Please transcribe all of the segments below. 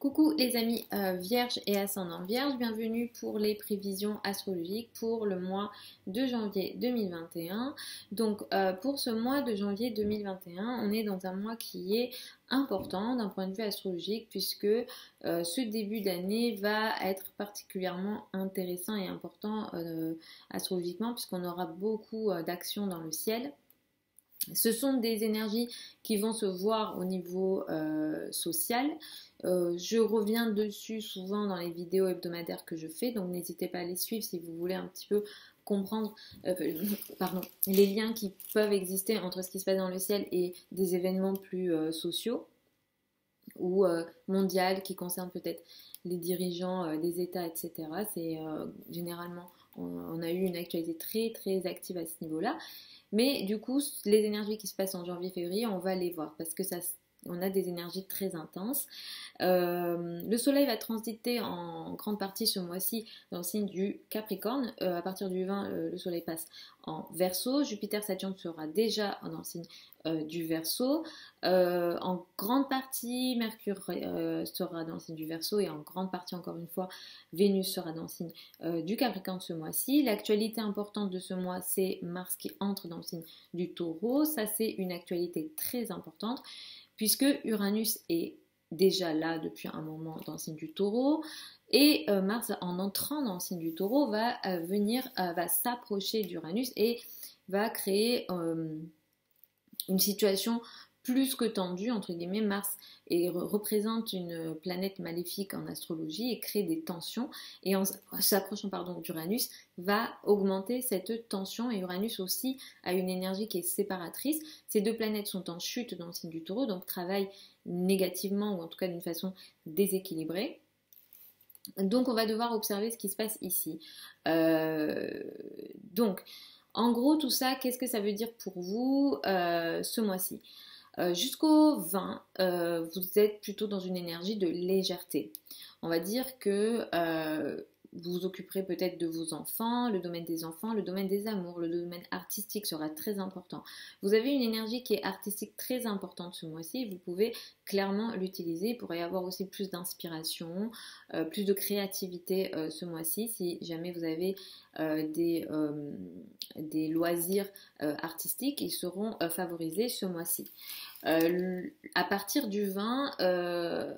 Coucou les amis euh, vierges et ascendants vierges, bienvenue pour les prévisions astrologiques pour le mois de janvier 2021. Donc euh, pour ce mois de janvier 2021, on est dans un mois qui est important d'un point de vue astrologique puisque euh, ce début d'année va être particulièrement intéressant et important astrologiquement puisqu'on aura beaucoup d'actions dans le ciel. Ce sont des énergies qui vont se voir au niveau social, euh, je reviens dessus souvent dans les vidéos hebdomadaires que je fais, donc n'hésitez pas à les suivre si vous voulez un petit peu comprendre euh, pardon, les liens qui peuvent exister entre ce qui se passe dans le ciel et des événements plus euh, sociaux ou mondiaux qui concernent peut-être les dirigeants des États, etc. C'est généralement, on, a eu une actualité très très active à ce niveau-là. Mais du coup, les énergies qui se passent en janvier-février, on va les voir parce que ça on a des énergies très intenses. Euh, le soleil va transiter en grande partie ce mois-ci dans le signe du Capricorne. Euh, à partir du 20, euh, le soleil passe en Verseau. Jupiter, Saturne sera déjà dans le signe du Verseau. en grande partie, Mercure sera dans le signe du Verseau et en grande partie, encore une fois, Vénus sera dans le signe du Capricorne ce mois-ci. L'actualité importante de ce mois, c'est Mars qui entre dans le signe du Taureau. Ça, c'est une actualité très importante puisque Uranus est déjà là depuis un moment dans le signe du taureau. Et euh, Mars, en entrant dans le signe du taureau, va euh, venir, euh, va s'approcher d'Uranus et va créer une situation plus que tendu, entre guillemets, Mars représente une planète maléfique en astrologie et crée des tensions. Et en s'approchant pardon d'Uranus, va augmenter cette tension. Et Uranus aussi a une énergie qui est séparatrice. Ces deux planètes sont en chute dans le signe du taureau, donc travaillent négativement ou en tout cas d'une façon déséquilibrée. Donc on va devoir observer ce qui se passe ici. Euh, donc, en gros, tout ça, qu'est-ce que ça veut dire pour vous euh, ce mois-ci? Euh, jusqu'au 20, euh, vous êtes plutôt dans une énergie de légèreté. On va dire que euh, vous vous occuperez peut-être de vos enfants, le domaine des enfants, le domaine des amours, le domaine artistique sera très important. Vous avez une énergie qui est artistique très importante ce mois-ci, vous pouvez clairement l'utiliser. Il pourrait y avoir aussi plus d'inspiration, euh, plus de créativité euh, ce mois-ci si jamais vous avez euh, des, des, loisirs artistiques, ils seront favorisés ce mois-ci. à partir du 20,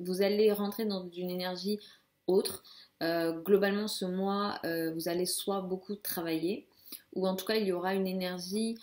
vous allez rentrer dans une énergie autre. Euh, globalement, ce mois, euh, vous allez soit beaucoup travailler, ou en tout cas, il y aura une énergie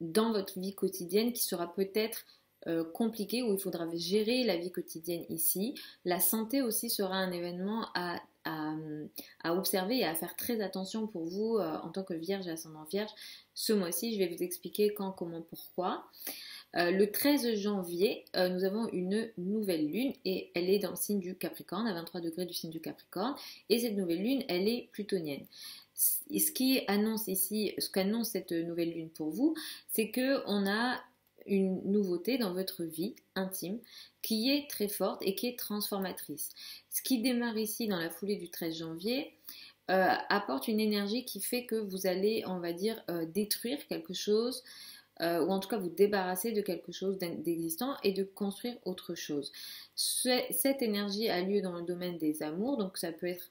dans votre vie quotidienne qui sera peut-être euh, compliquée, où il faudra gérer la vie quotidienne ici. La santé aussi sera un événement à, à, observer et à faire très attention pour vous en tant que vierge et ascendant vierge. Ce mois-ci, je vais vous expliquer quand, comment, pourquoi. Euh, le 13 janvier, euh, nous avons une nouvelle lune et elle est dans le signe du Capricorne, à 23 degrés du signe du Capricorne. Et cette nouvelle lune, elle est plutonienne. ce qui annonce ici, ce qu'annonce cette nouvelle lune pour vous, c'est que on a une nouveauté dans votre vie intime qui est très forte et qui est transformatrice. Ce qui démarre ici dans la foulée du 13 janvier, euh, apporte une énergie qui fait que vous allez, on va dire, détruire quelque chose, euh, ou en tout cas vous débarrasser de quelque chose d'existant et de construire autre chose. Cette énergie a lieu dans le domaine des amours, donc ça peut être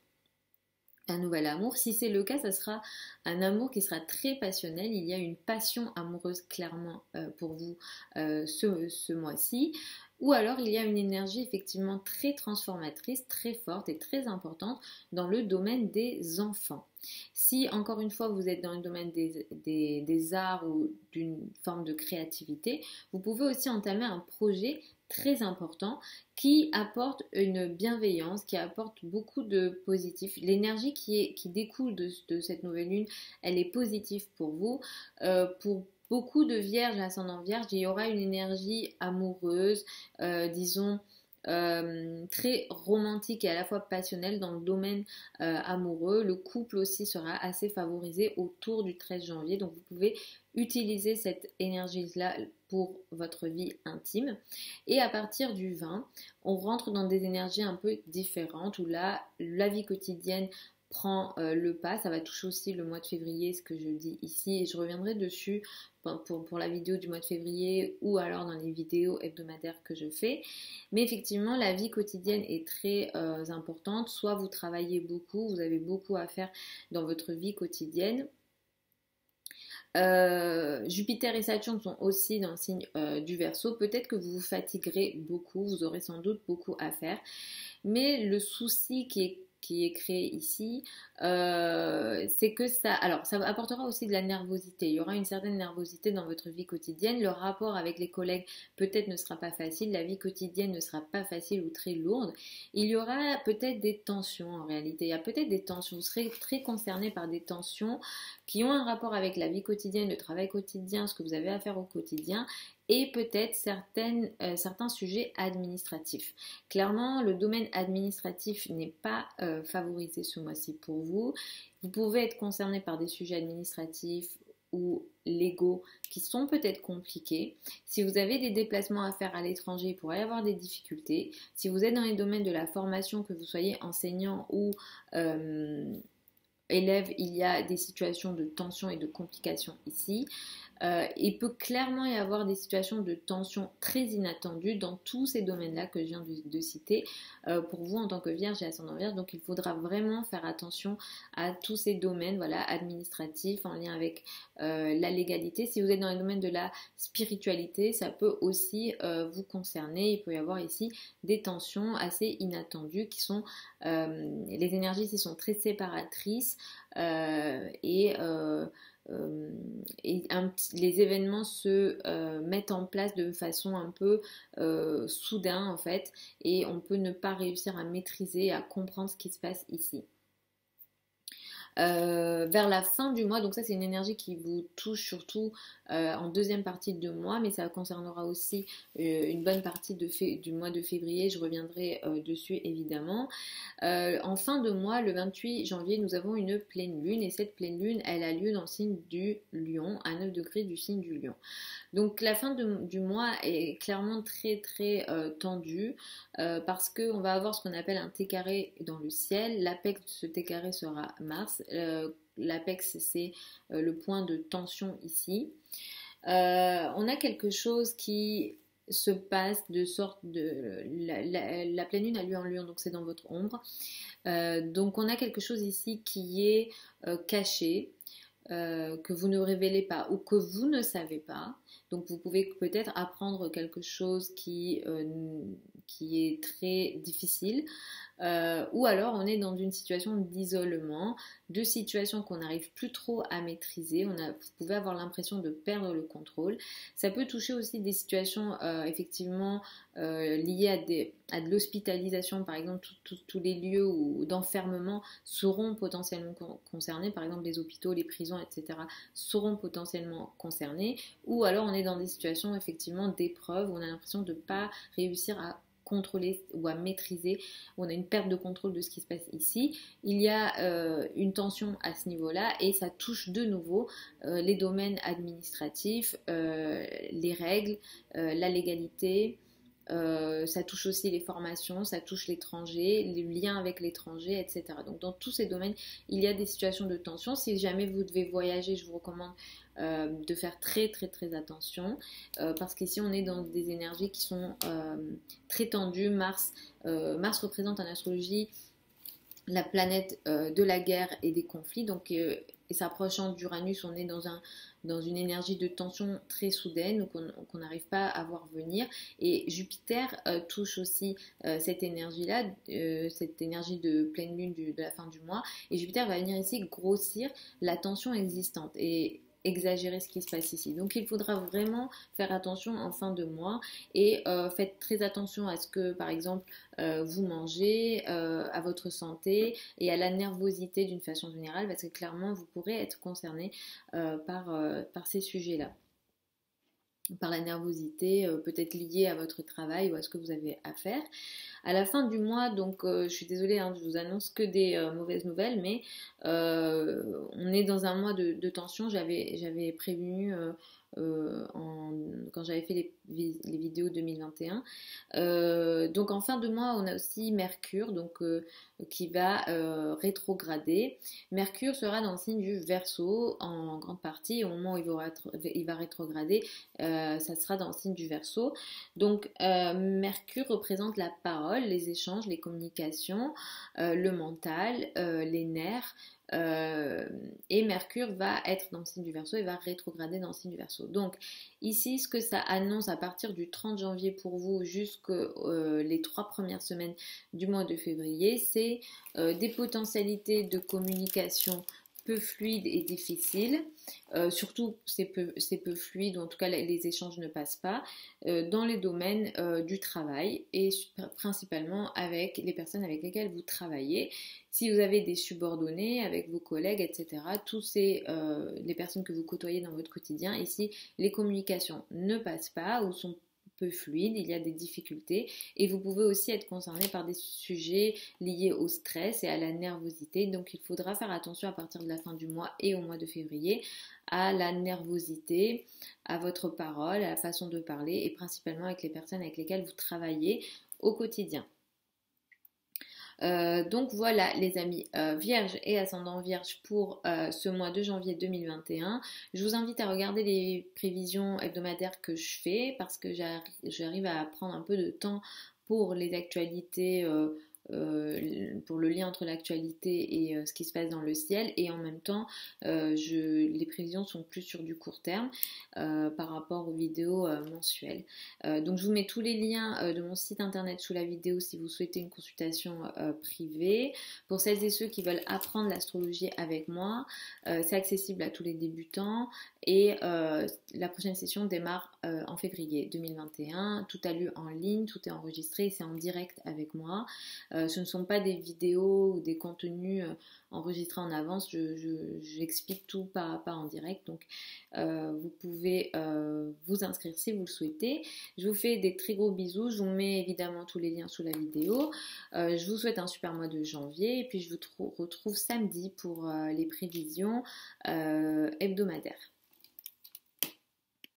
un nouvel amour. Si c'est le cas, ça sera un amour qui sera très passionnel. Il y a une passion amoureuse clairement euh, pour vous euh, ce, ce mois-ci. Ou alors il y a une énergie effectivement très transformatrice, très forte et très importante dans le domaine des enfants. Si encore une fois vous êtes dans le domaine des, arts ou d'une forme de créativité, vous pouvez aussi entamer un projet très important qui apporte une bienveillance, qui apporte beaucoup de positif. L'énergie qui, qui découle de, cette nouvelle lune, elle est positive pour vous. Euh, pour beaucoup de vierges ascendant vierge, il y aura une énergie amoureuse, euh, disons, euh, très romantique et à la fois passionnelle dans le domaine euh, amoureux. Le couple aussi sera assez favorisé autour du 13 janvier. Donc vous pouvez utiliser cette énergie-là pour votre vie intime. Et à partir du 20, on rentre dans des énergies un peu différentes où là, la vie quotidienne prend le pas. Ça va toucher aussi le mois de février, ce que je dis ici, et je reviendrai dessus pour, la vidéo du mois de février ou alors dans les vidéos hebdomadaires que je fais. Mais effectivement, la vie quotidienne est très importante. Soit vous travaillez beaucoup, vous avez beaucoup à faire dans votre vie quotidienne, euh, Jupiter et Saturne sont aussi dans le signe euh, du Verseau. Peut-être que vous vous fatiguerez beaucoup, vous aurez sans doute beaucoup à faire. Mais le souci qui est qui est créé ici, euh, c'est que ça, alors ça apportera aussi de la nervosité. Il y aura une certaine nervosité dans votre vie quotidienne. Le rapport avec les collègues peut-être ne sera pas facile. La vie quotidienne ne sera pas facile ou très lourde. Il y aura peut-être des tensions en réalité. Il y a peut-être des tensions. Vous serez très concerné par des tensions qui ont un rapport avec la vie quotidienne, le travail quotidien, ce que vous avez à faire au quotidien et peut-être euh, certains sujets administratifs. Clairement, le domaine administratif n'est pas euh, favorisé ce mois-ci pour vous. Vous pouvez être concerné par des sujets administratifs ou légaux qui sont peut-être compliqués. Si vous avez des déplacements à faire à l'étranger, il pourrait y avoir des difficultés. Si vous êtes dans les domaines de la formation, que vous soyez enseignant ou euh, élève, il y a des situations de tension et de complications ici. Euh, il peut clairement y avoir des situations de tension très inattendues dans tous ces domaines-là que je viens de, citer euh, pour vous en tant que vierge et ascendant vierge. Donc il faudra vraiment faire attention à tous ces domaines voilà, administratifs en lien avec euh, la légalité. Si vous êtes dans le domaine de la spiritualité, ça peut aussi vous concerner. Il peut y avoir ici des tensions assez inattendues qui sont... les énergies qui sont très séparatrices et euh, les événements se euh, mettent en place de façon un peu euh, soudain en fait et on peut ne pas réussir à maîtriser, à comprendre ce qui se passe ici. Euh, vers la fin du mois. Donc ça c'est une énergie qui vous touche surtout euh, en deuxième partie de mois, mais ça concernera aussi euh, une bonne partie du mois de février. Je reviendrai dessus évidemment. en fin de mois, le 28 janvier, nous avons une pleine lune et cette pleine lune, elle a lieu dans le signe du lion, à 9 degrés du signe du lion. Donc la fin du mois est clairement très très tendue parce qu'on va avoir ce qu'on appelle un T carré dans le ciel. L'apex de ce T carré sera Mars. Euh, l'apex, c'est euh, le point de tension ici. Euh, on a quelque chose qui se passe de sorte de... La, pleine lune a lieu en lion, donc c'est dans votre ombre. donc on a quelque chose ici qui est caché, que vous ne révélez pas ou que vous ne savez pas. Donc vous pouvez peut-être apprendre quelque chose qui, qui est très difficile. Euh, ou alors on est dans une situation d'isolement, de situation qu'on n'arrive plus trop à maîtriser. On a, vous pouvez avoir l'impression de perdre le contrôle. Ça peut toucher aussi des situations euh, effectivement euh, liées à, de l'hospitalisation, par exemple tous les lieux d'enfermement seront potentiellement concernés, par exemple les hôpitaux, les prisons, etc. seront potentiellement concernés. Ou alors on est dans des situations effectivement d'épreuve où on a l'impression de ne pas réussir à contrôler ou à maîtriser, on a une perte de contrôle de ce qui se passe ici. Il y a euh, une tension à ce niveau-là et ça touche de nouveau euh, les domaines administratifs, euh, les règles, la légalité. Ça touche aussi les formations, ça touche l'étranger, les liens avec l'étranger, etc. Donc dans tous ces domaines, il y a des situations de tension. Si jamais vous devez voyager, je vous recommande euh, de faire très très très attention euh, parce qu'ici on est dans des énergies qui sont euh, très tendues. Mars, Mars représente en astrologie la planète de la guerre et des conflits. Donc, et s'approchant d'Uranus, on est dans, un, dans une énergie de tension très soudaine qu'on n'arrive pas à voir venir. Et Jupiter touche aussi cette énergie-là, cette énergie de pleine lune de la fin du mois. Et Jupiter va venir ici grossir la tension existante. Et exagérer ce qui se passe ici. Donc il faudra vraiment faire attention en fin de mois et euh, faites très attention à ce que par exemple euh, vous mangez, euh, à votre santé et à la nervosité d'une façon générale parce que clairement vous pourrez être concerné par, par ces sujets-là par la nervosité peut-être liée à votre travail ou à ce que vous avez à faire. À la fin du mois, donc je suis désolée, hein, je vous annonce que des mauvaises nouvelles, mais on est dans un mois de, de tension. J'avais prévenu euh, quand j'avais fait les, vidéos 2021. Euh, donc en fin de mois, on a aussi Mercure donc, euh, qui va rétrograder. Mercure sera dans le signe du Verseau en grande partie. Au moment où il va, il va rétrograder, ça sera dans le signe du Verseau. Donc Mercure représente la parole, les échanges, les communications, le mental, les nerfs. Euh, et Mercure va être dans le signe du Verseau et va rétrograder dans le signe du Verseau. Donc ici, ce que ça annonce à partir du 30 janvier pour vous jusqu'aux euh, les trois premières semaines du mois de février, c'est euh, des potentialités de communication fluide et difficile. Euh, surtout, c'est peu, peu, fluide, ou en tout cas les échanges ne passent pas, euh, dans les domaines euh, du travail et principalement avec les personnes avec lesquelles vous travaillez. Si vous avez des subordonnés avec vos collègues, etc., tous ces, les personnes que vous côtoyez dans votre quotidien, ici, les communications ne passent pas ou sont peu fluide, il y a des difficultés et vous pouvez aussi être concerné par des sujets liés au stress et à la nervosité. Donc il faudra faire attention à partir de la fin du mois et au mois de février à la nervosité, à votre parole, à la façon de parler et principalement avec les personnes avec lesquelles vous travaillez au quotidien. Euh, donc voilà les amis, euh, Vierge et ascendant Vierge pour euh, ce mois de janvier 2021. Je vous invite à regarder les prévisions hebdomadaires que je fais parce que j'arrive à prendre un peu de temps pour les actualités euh, pour le lien entre l'actualité et euh, ce qui se passe dans le ciel. Et en même temps euh, je, les prévisions sont plus sur du court terme par rapport aux vidéos mensuelles. Donc je vous mets tous les liens de mon site internet sous la vidéo si vous souhaitez une consultation privée. Pour celles et ceux qui veulent apprendre l'astrologie avec moi c'est accessible à tous les débutants. Et la prochaine session démarre en février 2021 tout a lieu en ligne tout est enregistré c'est en direct avec moi euh, ce ne sont pas des vidéos ou des contenus euh, enregistrés en avance, j'explique tout pas à pas en direct. Donc euh, vous pouvez vous inscrire si vous le souhaitez. Je vous fais des très gros bisous, je vous mets évidemment tous les liens sous la vidéo. je vous souhaite un super mois de janvier et puis je vous retrouve samedi pour les prévisions hebdomadaires.